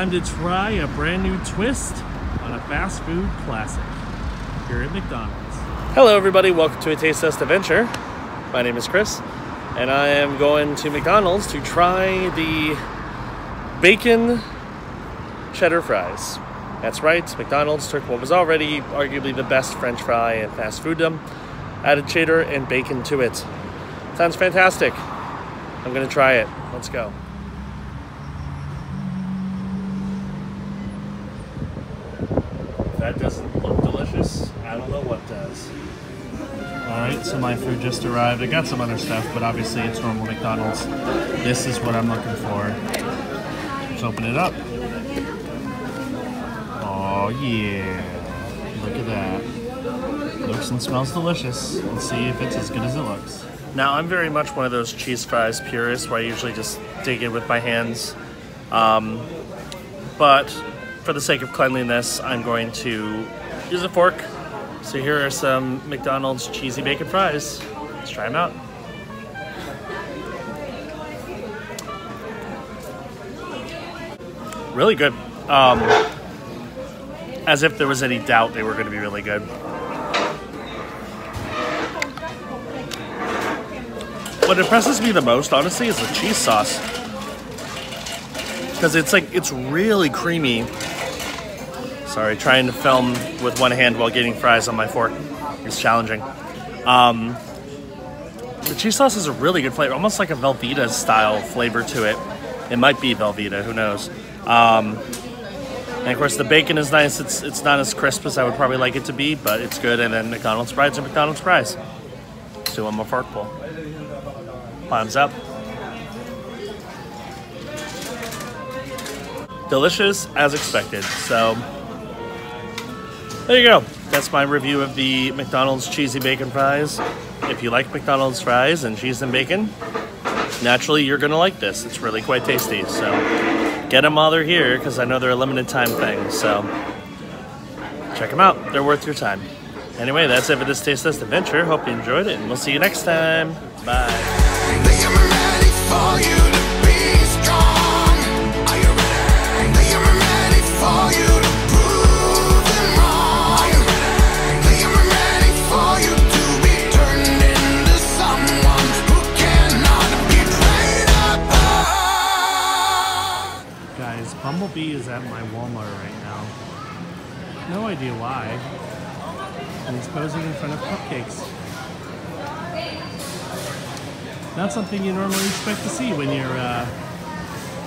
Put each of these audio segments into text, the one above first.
time to try a brand new twist on a fast food classic here at McDonald's. Hello, everybody. Welcome to a Taste Test Adventure. My name is Chris, and I am going to McDonald's to try the bacon cheddar fries. That's right, McDonald's took what was already arguably the best French fry in fast fooddom, added cheddar and bacon to it. Sounds fantastic. I'm gonna try it. Let's go. That doesn't look delicious, I don't know what does. Alright, so my food just arrived. I got some other stuff, but obviously it's normal McDonald's. This is what I'm looking for. Let's open it up. Oh yeah. Look at that. Looks and smells delicious. Let's see if it's as good as it looks. Now, I'm very much one of those cheese fries purists where I usually just dig in with my hands. Um, but for the sake of cleanliness, I'm going to use a fork. So here are some McDonald's cheesy bacon fries. Let's try them out. Really good. Um, as if there was any doubt they were going to be really good. What impresses me the most, honestly, is the cheese sauce. Because it's like, it's really creamy. Sorry, trying to film with one hand while getting fries on my fork is challenging. Um, the cheese sauce is a really good flavor, almost like a Velveeta style flavor to it. It might be Velveeta, who knows. Um, and of course, the bacon is nice. It's it's not as crisp as I would probably like it to be, but it's good. And then McDonald's fries are McDonald's fries. So I'm a fork pull. Thumbs up. Delicious as expected. So there you go. That's my review of the McDonald's cheesy bacon fries. If you like McDonald's fries and cheese and bacon, naturally you're gonna like this. It's really quite tasty. So get them while they're here because I know they're a limited time thing. So check them out. They're worth your time. Anyway, that's it for this Taste Test Adventure. Hope you enjoyed it, and we'll see you next time. Bye. Guys, Bumblebee is at my Walmart right now. No idea why. And he's posing in front of cupcakes. Not something you normally expect to see when you're uh,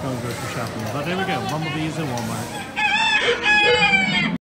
going grocery shopping. But there we go. Bumblebee is at Walmart.